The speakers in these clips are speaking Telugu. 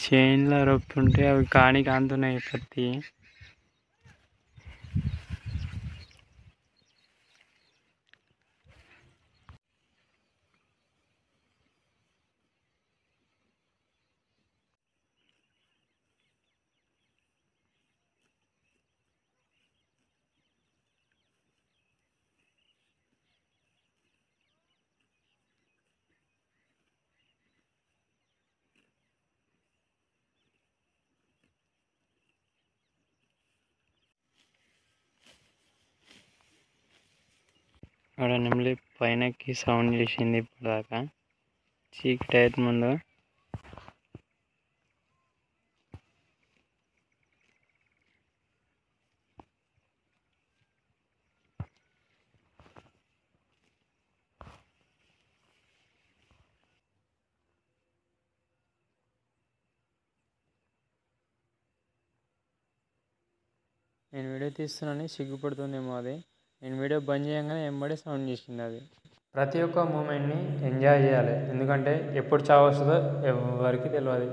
చేన్ల రొప్పుంటే అవి కాని కాంతున్నాయి పత్తి అక్కడ నెమలి పైనకి సౌండ్ చేసింది ఇప్పుడు దాకా చీకటి అయితే ముందు. నేను వీడియో తీస్తున్నాను సిగ్గుపడుతుందేమో అది. నేను వీడియో బంద్ చేయగానే ఎంబడే సౌండ్ చేసింది అది. ప్రతి ఒక్క మూమెంట్ని ఎంజాయ్ చేయాలి. ఎందుకంటే ఎప్పుడు చావు వస్తుందో ఎవరికి తెలియదు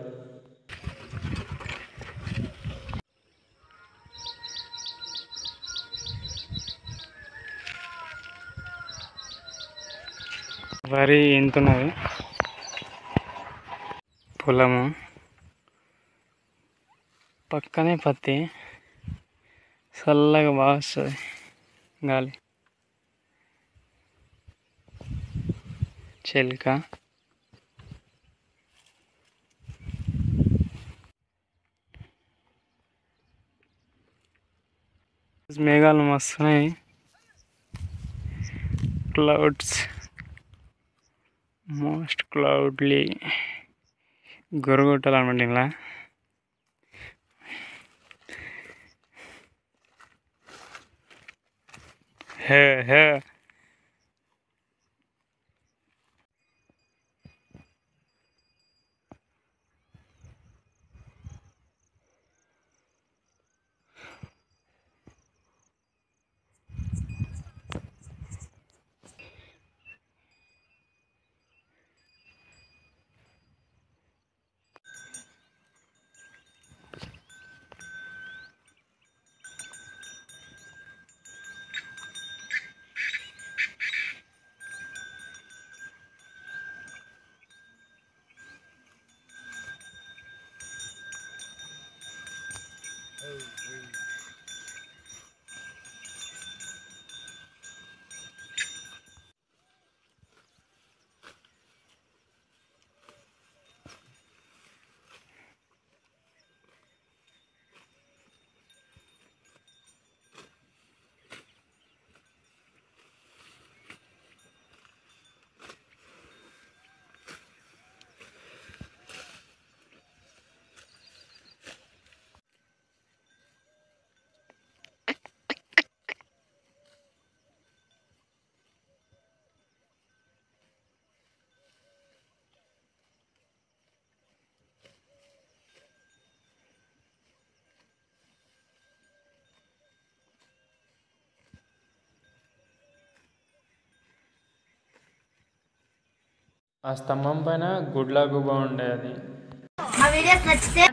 వరి ఎంతున్నది? పొలము. పక్కనే పత్తి. చల్లగా బాగా వస్తుంది. గాలి చిలుక మేఘాలు మస్తున్నాయి క్లౌడ్స్ మోస్ట్ క్లౌడ్లీ గొరగొట్టాలన్నమాట ఇలా है है। Hey. ఆ స్తంభం పైన గుడ్లా ఉండేది అది మా వీడియోస్ నచ్చితే